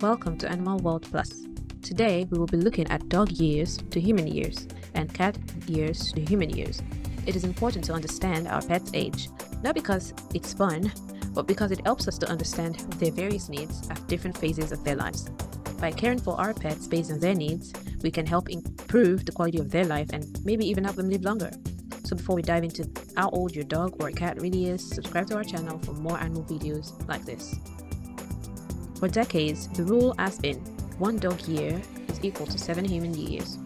Welcome to Animal World Plus. Today we will be looking at dog years to human years and cat years to human years. It is important to understand our pet's age, not because it's fun, but because it helps us to understand their various needs at different phases of their lives. By caring for our pets based on their needs, we can help improve the quality of their life and maybe even help them live longer. So before we dive into how old your dog or cat really is, subscribe to our channel for more animal videos like this. For decades, the rule has been one dog year is equal to seven human years.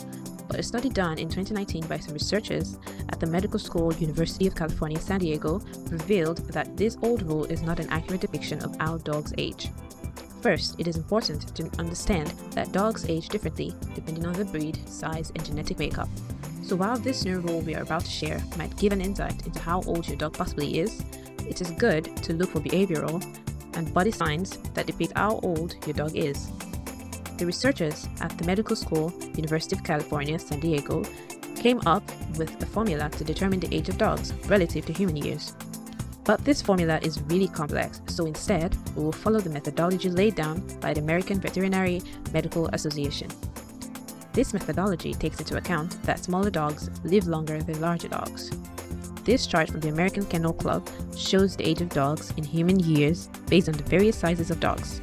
But a study done in 2019 by some researchers at the Medical School, University of California, San Diego, revealed that this old rule is not an accurate depiction of our dog's age. First, it is important to understand that dogs age differently depending on the breed, size, and genetic makeup. So while this new rule we are about to share might give an insight into how old your dog possibly is, it is good to look for behavioral and body signs that depict how old your dog is. The researchers at the medical school, University of California, San Diego, came up with a formula to determine the age of dogs relative to human years. But this formula is really complex, so instead, we will follow the methodology laid down by the American Veterinary Medical Association. This methodology takes into account that smaller dogs live longer than larger dogs. This chart from the American Kennel Club shows the age of dogs in human years based on the various sizes of dogs.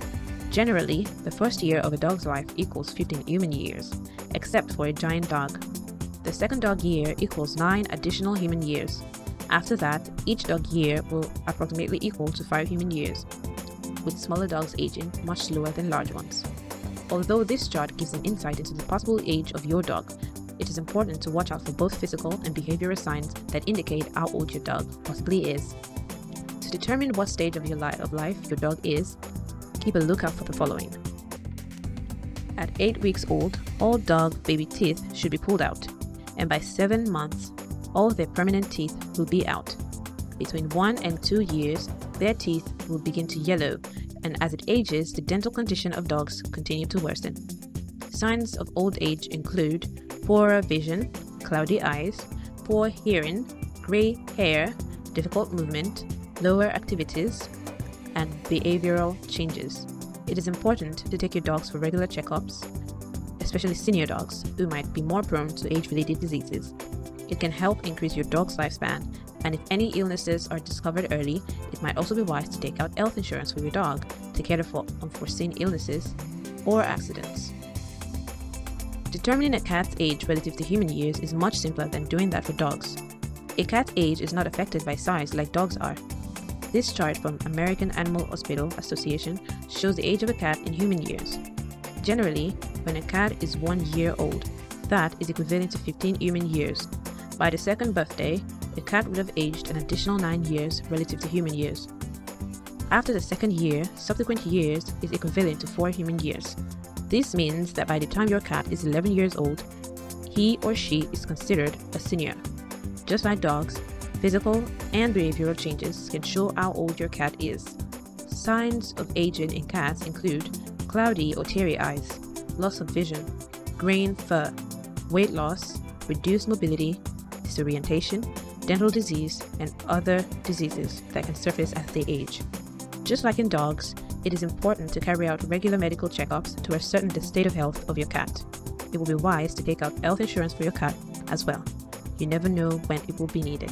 Generally, the first year of a dog's life equals 15 human years, except for a giant dog. The second dog year equals 9 additional human years. After that, each dog year will approximately equal to 5 human years, with smaller dogs aging much slower than large ones. Although this chart gives an insight into the possible age of your dog, it is important to watch out for both physical and behavioral signs that indicate how old your dog possibly is. To determine what stage of your life of life your dog is, keep a lookout for the following. At 8 weeks old, all dog baby teeth should be pulled out, and by 7 months, all their permanent teeth will be out. Between 1 and 2 years, their teeth will begin to yellow and as it ages, the dental condition of dogs continue to worsen. Signs of old age include poorer vision, cloudy eyes, poor hearing, gray hair, difficult movement, lower activities, and behavioral changes. It is important to take your dogs for regular checkups, especially senior dogs who might be more prone to age related diseases. It can help increase your dog's lifespan and if any illnesses are discovered early, it might also be wise to take out health insurance for your dog to cater for unforeseen illnesses or accidents. Determining a cat's age relative to human years is much simpler than doing that for dogs. A cat's age is not affected by size like dogs are. This chart from American Animal Hospital Association shows the age of a cat in human years. Generally, when a cat is one year old, that is equivalent to 15 human years. By the second birthday, the cat would have aged an additional 9 years relative to human years. After the second year, subsequent years is equivalent to 4 human years. This means that by the time your cat is 11 years old, he or she is considered a senior. Just like dogs, physical and behavioral changes can show how old your cat is. Signs of aging in cats include cloudy or teary eyes, loss of vision, graying fur, weight loss, reduced mobility, disorientation, dental disease, and other diseases that can surface as they age. Just like in dogs, it is important to carry out regular medical checkups to ascertain the state of health of your cat. It will be wise to take out health insurance for your cat as well. You never know when it will be needed.